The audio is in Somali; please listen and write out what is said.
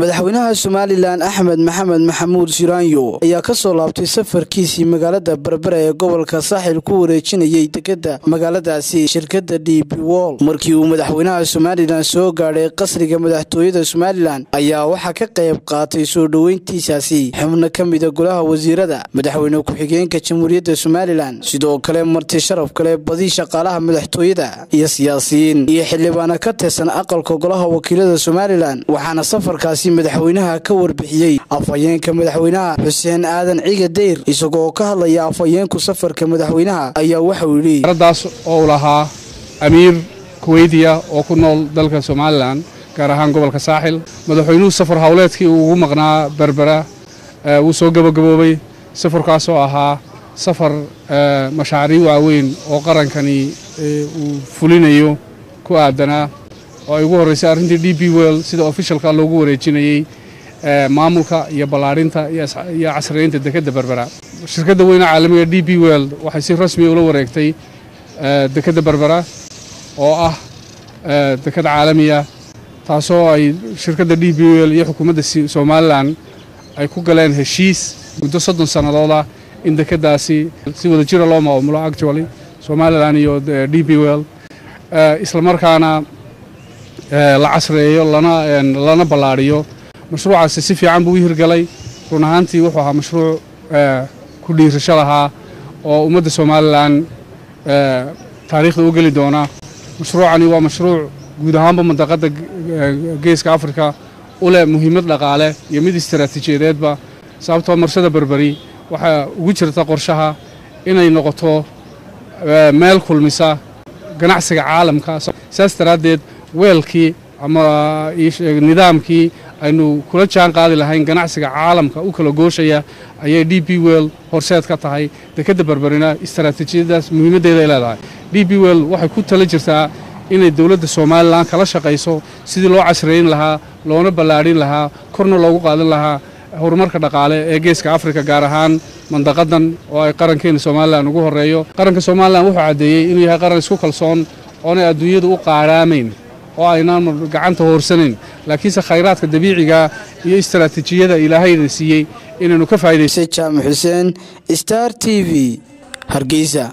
madaxweynaha somalilan axmed maxamed maxamuud shiraanyo ayaa ka soo laabtay safarkiisii magaalada berbera ee gobolka saaxil ku wareejinayay dekeda magaaladaasi shirkadda d b wol markii uu madaxweynaha somalilan soo gaadhay qasriga madaxtooyada somalilan ayaa waxaa ka qayb qaatay soo dhoweyntiisaasi xubno ka mida golaha wasiirada madaxweyne ku-xigeenka jamhuuriyadda somalilan sidoo kale marti sharaf kale badi shaqaalaha madaxtooyada iyo siyaasiyiin iyo xildhibaana ka tirsan aqalka golaha wakiilada somalilan waxaana safarkaasi madaxweynaha ka warbixiyey afhayeenka madaxweynaha xuseen aadan ciga dayr isagoo ka hadlaya afhayeenku safarka madaxweynaha ayaa waxauu yidhi aradaas oo u lahaa amiir kuweydiya oo ku nool dalka somalilan gaar ahaan gobolka saaxil madaxweynuhu safar howleedkii uu ugu maqnaa berbera wuu soo gabagaboobay. Safarkaas oo ahaa safar mashaariic waaweyn oo qarankani uu fulinayo ku aadanaa oo ay ugu horreysay arrintii d b well sida ofishalka loogu wareejinayey maamulka iyo ballaadhinta iyo casriyeynta dekedda berbera shirkadda weyne caalamiga d b well waxay si rasmiya ula wareegtay dekedda berbera oo ah deked caalamiya taasoo ay shirkadda d b well iyo xukuumadda somalilan ay ku galeen heshiis muddo soddon sannadooda in dekeddaasi si wada jira loo maamulo actually somalilan iyo d b well islamarkaana la casreeyo lana ballaadhiyo mashruucaasi si fiican buu u hirgalay. Run ahaantii wuxuu ahaa mashruuc ku dhiirasho lahaa oo ummadda somalilan taariikhda u geli doona. Mashruucani waa mashruuc guud ahaanba mandaqadda geeska afrika u leh muhiimad dhaqaale iyo mid istaraatiijiyadeedba sababtoo marsada berberi waxaa ugu jirta qorshaha inay noqoto meel kulmisa ganacsiga caalamka. Saas daraaddeed weelkii ama nidaamkii aynu kula jaan qaadi lahayn ganacsiga caalamka u kala gooshaya ayay d b well horseed ka tahay. Dekedda berberina istaraatiijiyadaas muhiimaddeeday leedahay. D b well waxay ku tala jirtaa inay dowladda somalilan kala shaqayso sidii loo casrayn lahaa loona ballaadhin lahaa korna loogu qaadan lahaa horumarka dhaqaale ee geeska afrika gaar ahaan mandaqadan oo ay qarankeena somalilan ugu horreeyo. Qaranka somalilan wuxuu caddeeyey inuu yahay qaran isku kalsoon oonay adduunyadu u qaadhaamayn oo aynaan gacanta hoorsanayn. Laakiinse khayraadka dabiiciga iyo istaraatiijiyada ilaahayna siiyey inaynu ka faa'idaysa jaamac xuseen star t v hargeysa